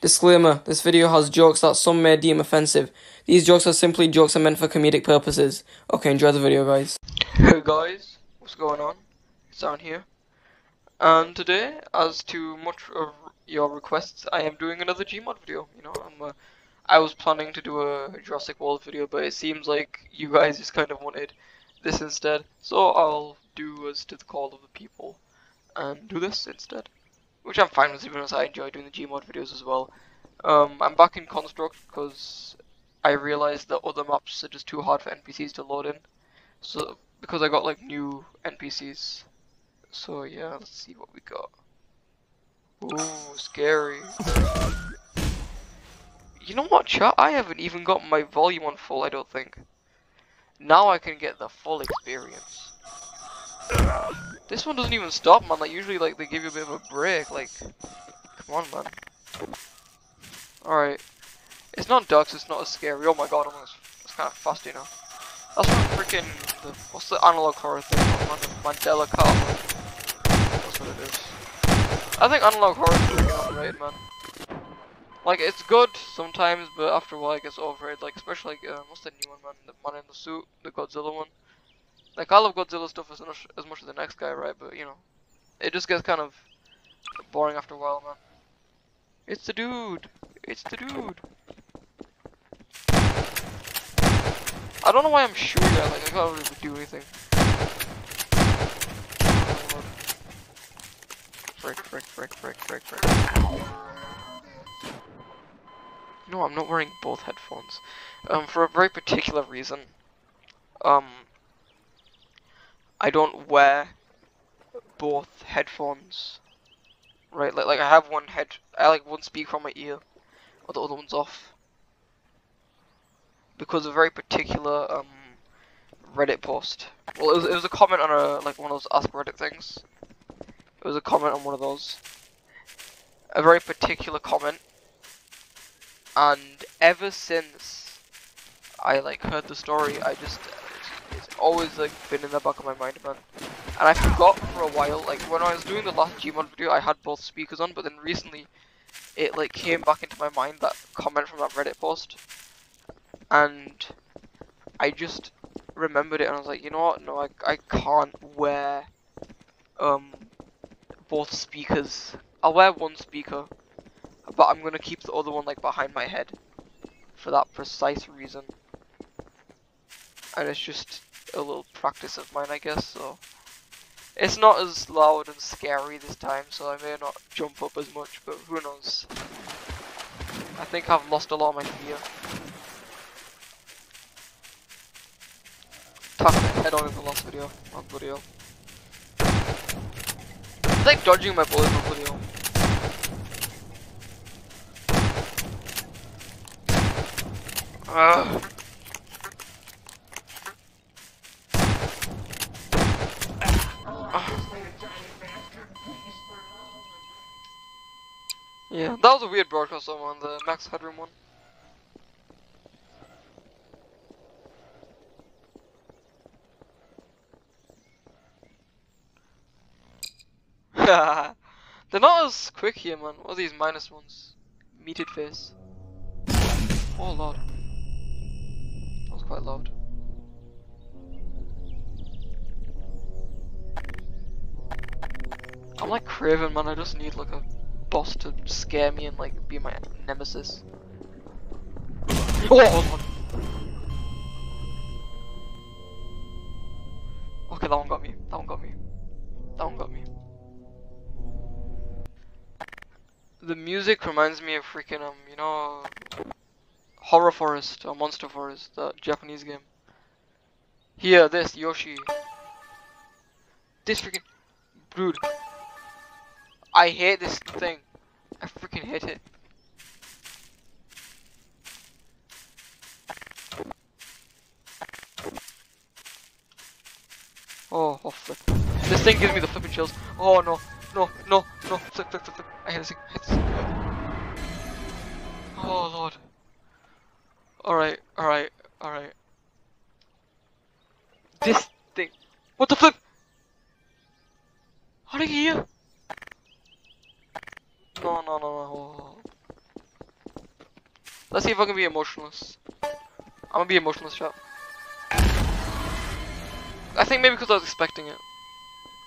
Disclaimer This video has jokes that some may deem offensive. These jokes are simply jokes and meant for comedic purposes. Okay, enjoy the video, guys. Hey guys, what's going on? It's Aaron here. And today, as to much of your requests, I am doing another Gmod video. You know, I'm uh, I was planning to do a Jurassic World video, but it seems like you guys just kind of wanted this instead. So I'll do as to the call of the people and do this instead which I'm fine with, even as I enjoy doing the Gmod videos as well. Um, I'm back in Construct because I realized that other maps are just too hard for NPCs to load in. So, because I got like new NPCs. So yeah, let's see what we got. Ooh, scary. You know what, chat? I haven't even got my volume on full, I don't think. Now I can get the full experience. This one doesn't even stop, man. Like, usually, like, they give you a bit of a break. Like, come on, man. Alright. It's not ducks, it's not as scary. Oh my god, almost. It's kind of fast, you know. That's from freaking, the, what's the analog horror thing? Mandela Carver. That's what it is. I think analog horror is pretty underrated, man. Like, it's good sometimes, but after a while it gets overrated. Like, especially, like, uh, what's the new one, man? The man in the suit, the Godzilla one. Like, I love Godzilla stuff as much, as much as the next guy, right? But, you know, it just gets kind of boring after a while, man. It's the dude! It's the dude! I don't know why I'm shooting at, like, I can't really do anything. Frick, frick, frick, frick, frick, frick. No, I'm not wearing both headphones. Um, for a very particular reason. Um, I don't wear both headphones. Right, like like I have one head, I like one speaker on my ear, or the other one's off. Because of a very particular um Reddit post. Well, it was it was a comment on a like one of those Ask Reddit things. It was a comment on one of those. A very particular comment. And ever since I like heard the story, I just always like been in the back of my mind, man. And I forgot for a while, like when I was doing the last Gmod video, I had both speakers on, but then recently, it like came back into my mind that comment from that Reddit post, and I just remembered it, and I was like, you know what? No, I I can't wear um both speakers. I'll wear one speaker, but I'm gonna keep the other one like behind my head for that precise reason and it's just a little practice of mine, I guess, so... It's not as loud and scary this time, so I may not jump up as much, but who knows. I think I've lost a lot of my fear. My head on in the last video, on video. It's like dodging my bullets on video. Ugh. Was a weird broadcast on the max headroom one. They're not as quick here, man. What are these minus ones? Meated face. Oh lord. That was quite loud. I'm like Kraven, man. I just need like a boss to scare me and like be my nemesis. Oh, okay, that one got me. That one got me. That one got me. The music reminds me of freaking um, you know, Horror Forest or Monster Forest, the Japanese game. Here, this Yoshie. This freaking dude. I hate this thing. I freaking hate it. Oh, oh flip. This thing gives me the flipping chills. Oh no, no, no, no, flip, flip, flip, flip. I hate this thing, I hate this thing. Oh lord. Alright, alright, alright. This thing. What the flip? How did he hear? No, no, no, no. Let's see if I can be emotionless. I'm gonna be emotionless, chat. I think maybe because I was expecting it.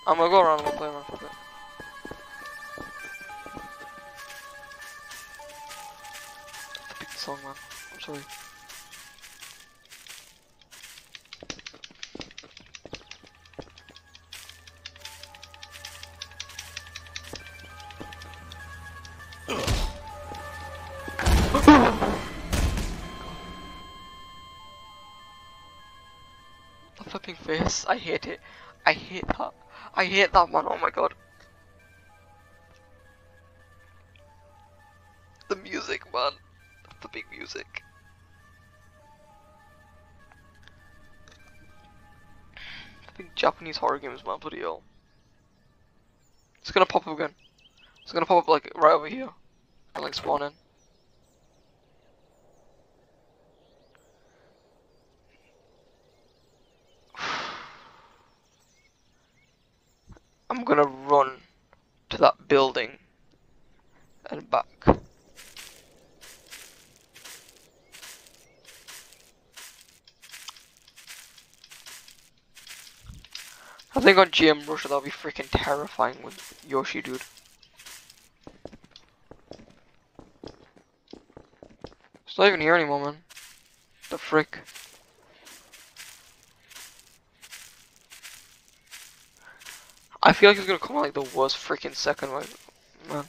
I'm gonna go around and play around for a bit. Song, man. I'm sorry. I hate it. I hate that. I hate that man. Oh my god. The music, man. The big music. The big Japanese horror games, man. Bloody hell. It's gonna pop up again. It's gonna pop up like right over here. And like spawn in. I'm gonna run to that building and back. I think on GM Russia that'll be freaking terrifying with Yoshie, dude. It's not even here anymore, man. The frick. I feel like it's gonna come out like the worst freaking second one, man.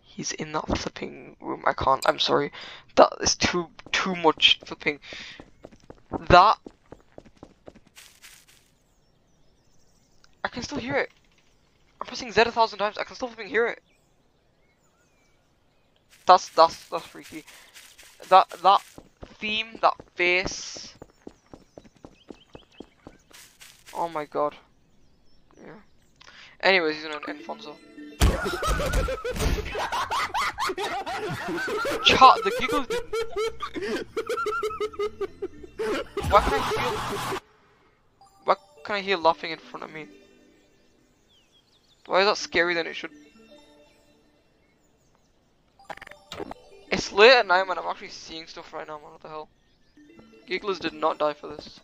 He's in that flipping room. I can't. I'm sorry. That is too too much flipping. That I can still hear it. I'm pressing Z a thousand times. I can still flipping hear it. That's that's that's freaky. That that theme, that face. Oh my god. Yeah. Anyways, he's an Enfonso. Chat, the giggles. Why can I hear? Why can I hear laughing in front of me? Why is that scary than it should? It's late at night, man. I'm actually seeing stuff right now, man. What the hell? Gigglers did not die for this.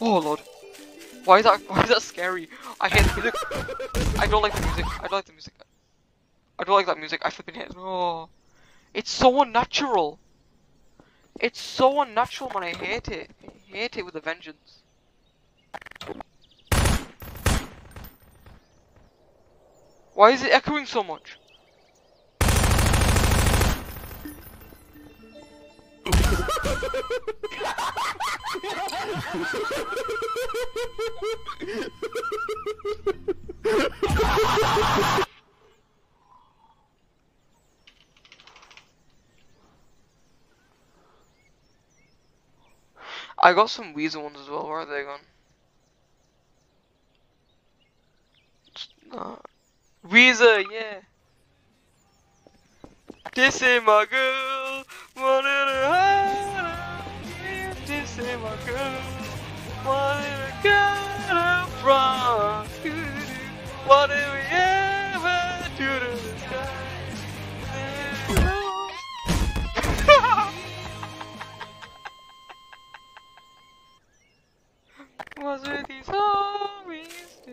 Oh lord. Why is that why is that scary? I hate the music. I don't like the music. I don't like the music. I don't like that music. I flipping hate it. Oh. It's so unnatural. It's so unnatural man, I hate it. I hate it with a vengeance. Why is it echoing so much? I got some Weezer ones as well. Where are they gone? Uh, Weezer, yeah. This is my girl. Wanted to hide. This is my girl. Wanted get her from. What did we ever do to this guy? Was with these homies,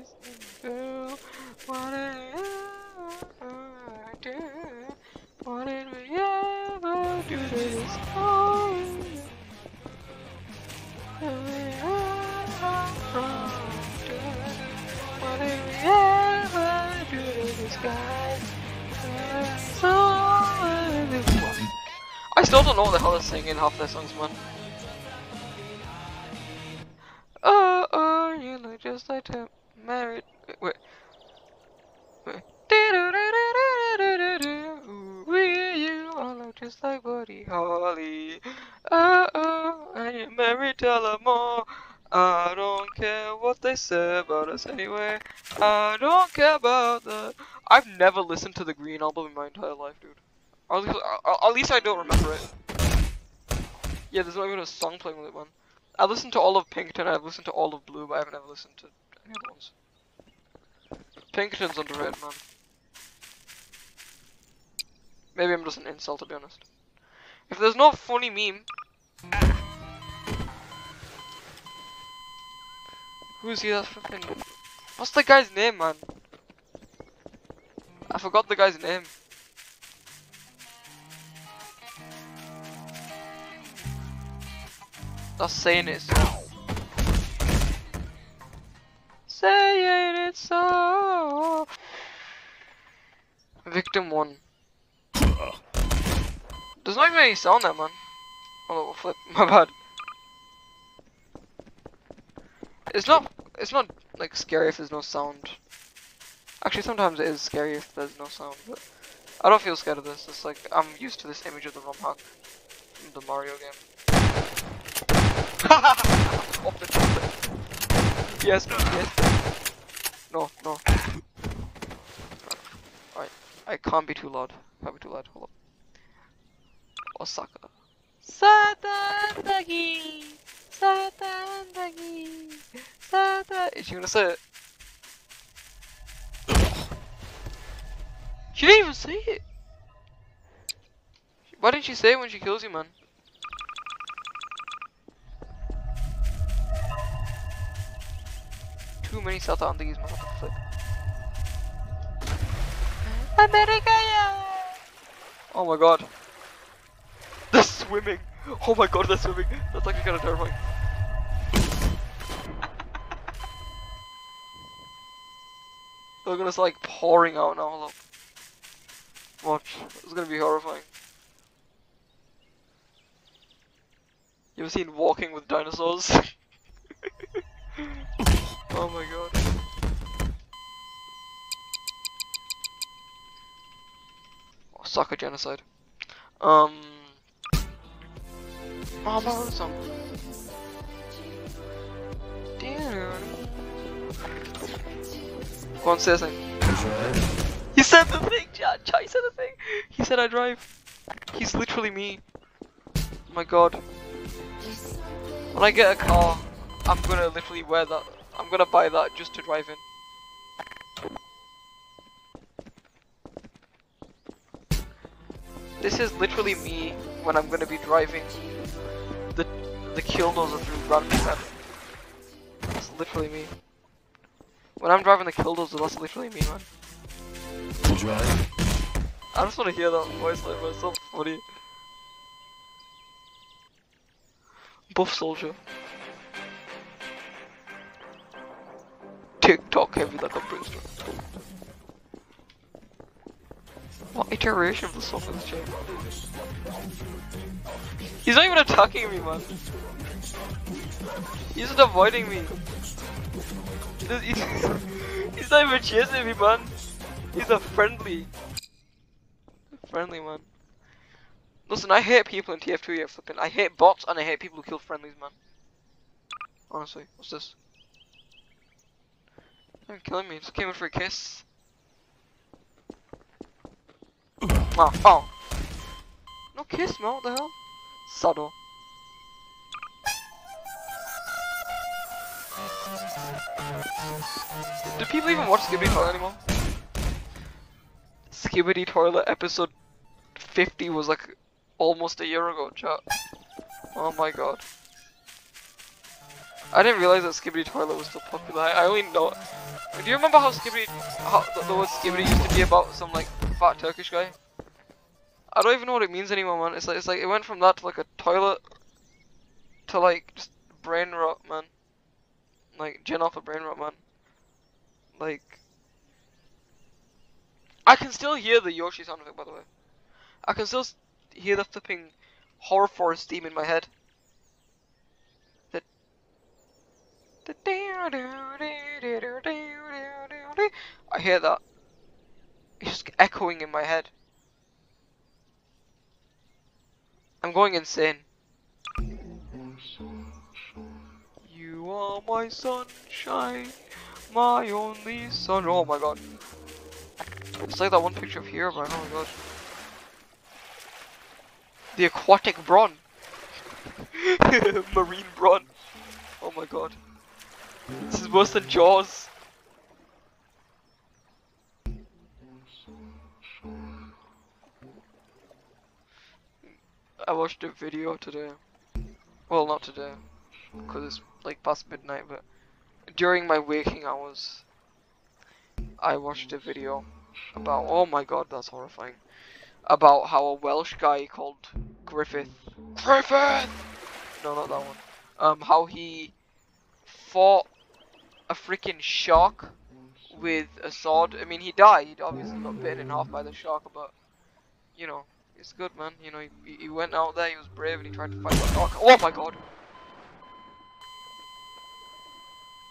still don't know what the hell they're singing half their songs, man. Oh, oh, you look just like a married. Wait, wait. We, you all look just like Buddy Holly. Oh, oh, and you're married, tell them more. I don't care what they say about us anyway. I don't care about that. I've never listened to the Green album in my entire life, dude. At least, I don't remember it. Yeah, there's not even a song playing with it, man. I've listened to all of Pinkerton, I've listened to all of Blue, but I haven't ever listened to any other ones. Pinkerton's underrated, man. Maybe I'm just an insult, to be honest. If there's no funny meme... Who's he that fucking... What's the guy's name, man? I forgot the guy's name. That's saying it so. Saying it so. Victim 1. There's not even any sound man. Oh, flip. My bad. It's not. It's not like scary if there's no sound. Actually, sometimes it is scary if there's no sound, but I don't feel scared of this. It's like I'm used to this image of the ROM hack the Mario game. Off the. Yes, yes. No, no. Alright, I can't be too loud. Can't be too loud. Hold up. Osaka. Oh, Satandagi! Satandagi! Satan. Is she gonna say it? She didn't even say it! Why didn't she say it when she kills you, man? Too many Satandagis, man. What the fuck? America! Oh my god. They're swimming! Oh my god, they're swimming! That's actually kinda terrifying. They're gonna start like pouring out now, look. Watch, it's gonna be horrifying. You ever seen Walking with Dinosaurs? oh my god. Osaka genocide. Um. Oh, about some. Go on, say something. He said the thing, Chad. Chad said the thing. He said I drive. He's literally me. Oh my god. When I get a car, I'm gonna literally wear that. I'm gonna buy that just to drive in. This is literally me when I'm gonna be driving the the killdozer through random heaven. That's literally me. When I'm driving the killdozer, that's literally me, man. Drive. I just want to hear that voice. It's so funny. Buff soldier. TikTok heavy like a Princeton. What iteration of the song? He's not even attacking me, man. He's just avoiding me. He's not even chasing me, man. He's a friendly. Friendly, man. Listen, I hate people in TF2 here, flipping. I hate bots and I hate people who kill friendlies, man. Honestly, what's this? You're killing me, just came in for a kiss. Oh, oh. No kiss, man, what the hell? Subtle. Do people even watch Skibidi Toilet anymore? Skibidi Toilet episode 50 was like almost a year ago, chat. Oh my god. I didn't realize that Skibidi Toilet was so popular. I, only know. Do you remember how Skibidi, how the, the word Skibidi used to be about some like fat Turkish guy? I don't even know what it means anymore, man. It's like it's like it went from that to like a toilet to like just brain rot, man. Like Gen Alpha brain rot, man. Like I can still hear the Yoshie sound effect, by the way. I can still hear the flipping horror forest theme in my head. I hear that. It's just echoing in my head. I'm going insane. You are my sunshine, my only sun. Oh my god. It's like that one picture of here, man. Oh my god. The aquatic brawn. Marine brawn. Oh my god. This is worse than Jaws. I watched a video today. Well, not today, because it's like past midnight, but during my waking hours, I watched a video about, oh my god, that's horrifying, about how a Welsh guy called Griffith, Griffith! No, not that one. Um, how he fought a freaking shark with a sword. I mean, he died. Obviously got bitten in half by the shark, but you know, it's good, man. You know, he, he went out there. He was brave, and he tried to fight the shark. Oh my god!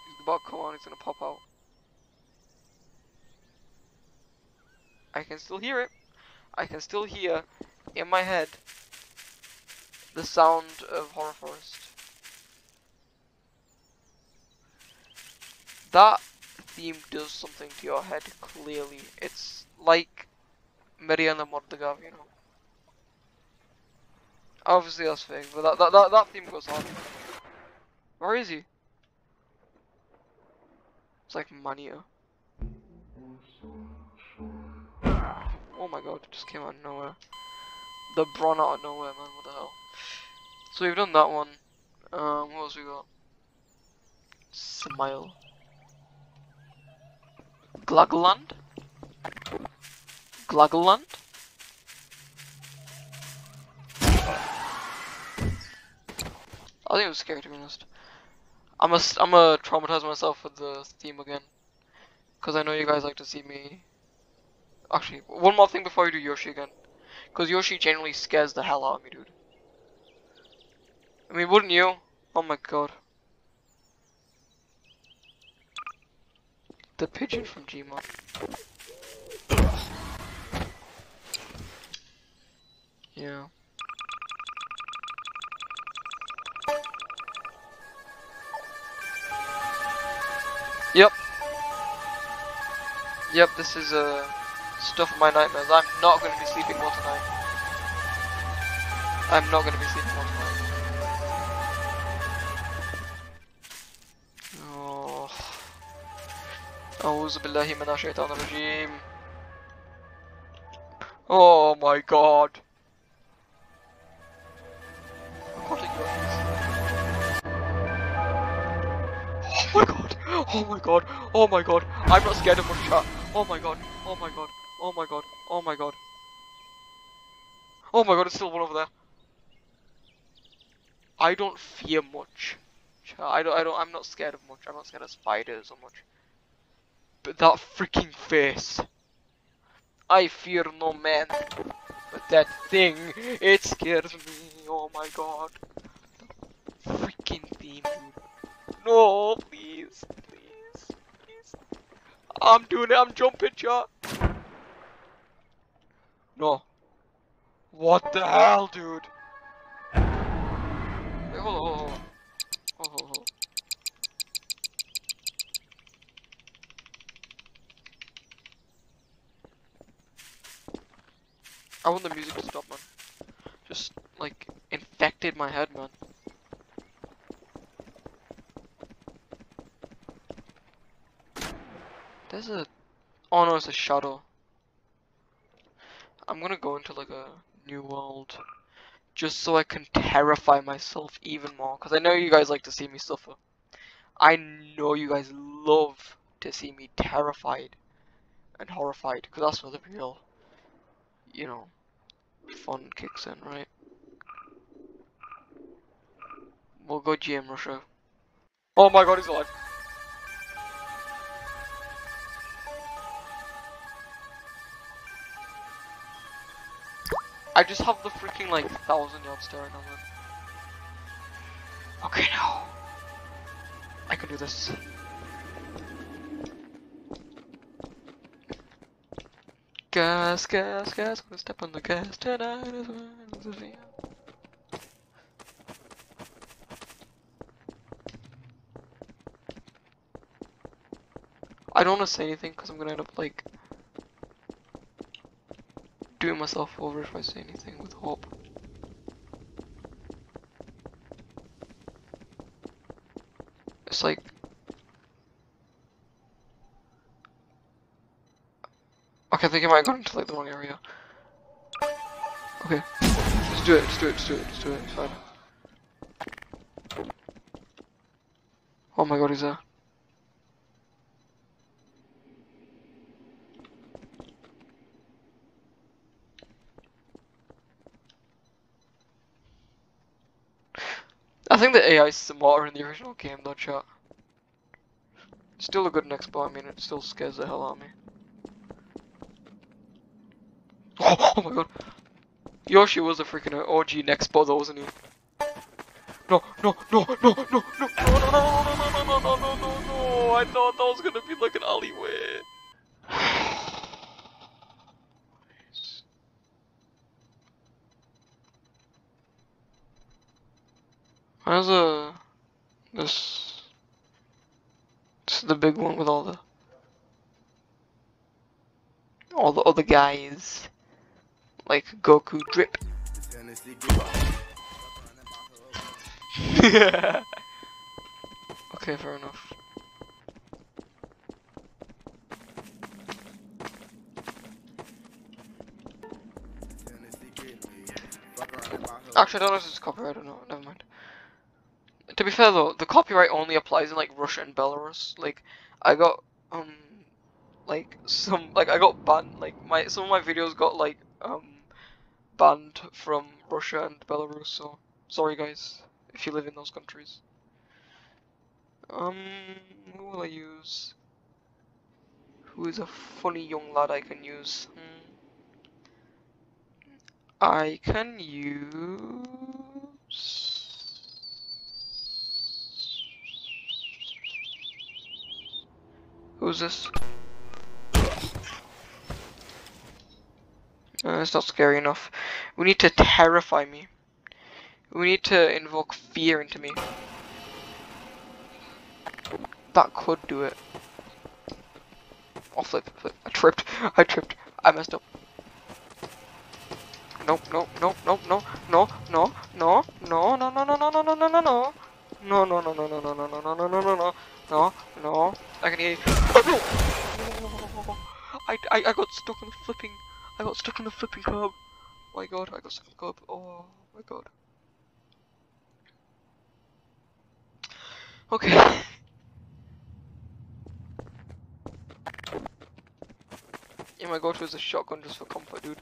He's about to come on. He's gonna pop out. I can still hear it. I can still hear in my head the sound of Horror Forest. That theme does something to your head, clearly. It's like Mariana Mordegav, you know. Obviously that's fake, but that, that, that, that theme goes on. Where is he? It's like Mania. Oh my god, it just came out of nowhere. The Brawn out of nowhere, man, what the hell. So we've done that one. Um, what else we got? Smile. Glugland? Glugland? I think it was scary to be honest. I'm a, I'm a traumatize myself with the theme again. Because I know you guys like to see me. Actually, one more thing before we do Yoshie again. Because Yoshie generally scares the hell out of me, dude. I mean, wouldn't you? Oh my god. The pigeon from Gmod. Yeah. Yep. Yep, this is uh, stuff of my nightmares. I'm not going to be sleeping well tonight. I'm not going to be sleeping well tonight. أعوذ بالله من الشيطان الرجيم. Oh my god. What are you Oh my god. Oh my god. Oh my god. I'm not scared of much chat. Oh my god. Oh my god. Oh my god. Oh my god. Oh my god, it's still one over there. I don't fear much. I don't I don't I'm not scared of much. I'm not scared of spiders or much. That freaking face. I fear no man. But that thing, it scares me. Oh my god. Freaking theme. No, please. Please. Please. I'm doing it. I'm jumping, chat. No. What the hell, dude? Wait, hold on, hold on, hold on. Hold on, hold on. I want the music to stop, man. Just, like, infected my head, man. There's a... Oh no, it's a shadow. I'm gonna go into, like, a new world. Just so I can terrify myself even more. Because I know you guys like to see me suffer. I know you guys love to see me terrified and horrified. Because that's where the real, you know, fun kicks in, right? We'll go GM Russia. Oh my god, he's alive. I just have the freaking like thousand yard stare right now. Okay, now. I can do this. Gas, gas, gas, gonna step on the gas tonight I don't want to say anything because I'm gonna end up like doing myself over if I say anything with hope. It's like I think I might go into like the wrong area. Okay. Just do it, just do it, just do it, just do it, it's fine. Oh my god, he's there. I think the AI is smarter in the original game though, chat. Still a good next bot, I mean, it still scares the hell out of me. Oh, oh my god. Yoshie was a freaking OG next bot though, wasn't he? No, no, no, no, no, no, no, no, no, no, no, no, no, no, no, no, no, I thought that was gonna be like an alleyway. How's uh this this is the big one with all the all the other guys like Goku drip. okay, fair enough. Actually, I don't know if it's copyright. I don't. Never mind. To be fair though, the copyright only applies in like Russia and Belarus. Like, I got um, like some like I got banned. Like my some of my videos got like um, banned from Russia and Belarus. So sorry guys if you live in those countries. Um, who will I use? Who is a funny young lad I can use? Hmm. I can use. Who's this? Uh, it's not scary enough. We need to terrify me. We need to invoke fear into me. That could do it. Oh flip, flip. I tripped. I tripped. I messed up. No, no, no, no, no, no, no, no, no, no, no, no, no, no, no, no, no, no. No, no, no, no, no, no, no, no, no, no, no, no, no, no, no. I can hear you. Oh, no! I, I, I got stuck on the flipping. I got stuck in the flipping curb. Oh my god, I got stuck in the curb. Oh my god. Okay. Yeah, my go-to is a shotgun just for comfort, dude.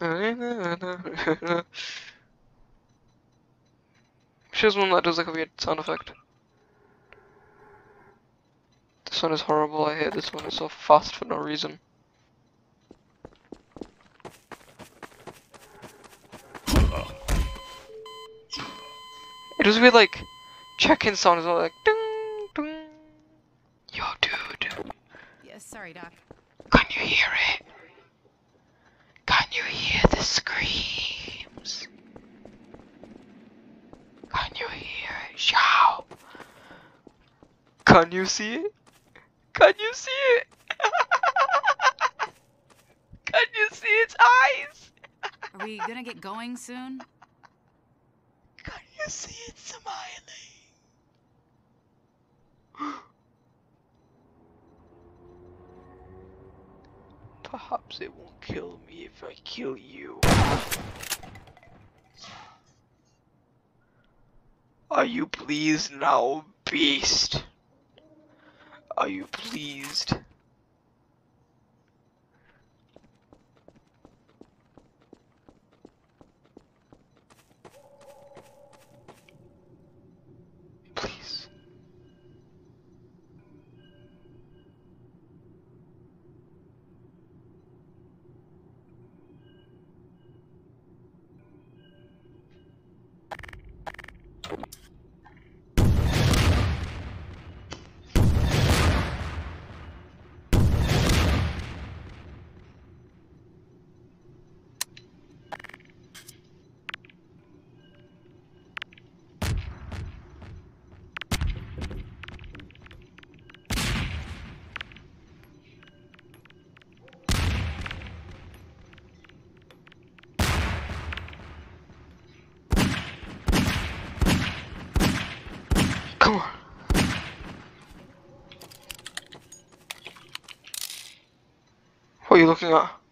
Here's one that does like a weird sound effect. This one is horrible, I hate this one, it's so fast for no reason. It was weird like check-in sound as well, like ding ding. Yo dude, Yes, sorry, Doc. can you hear it? Can you hear the screams? Can you hear it? Shout! Can you see it? Can you see it? Can you see its eyes? Are we gonna get going soon? Can you see it smiling? Perhaps it won't kill me if I kill you. Are you pleased now, beast? Are you pleased? Are you looking at?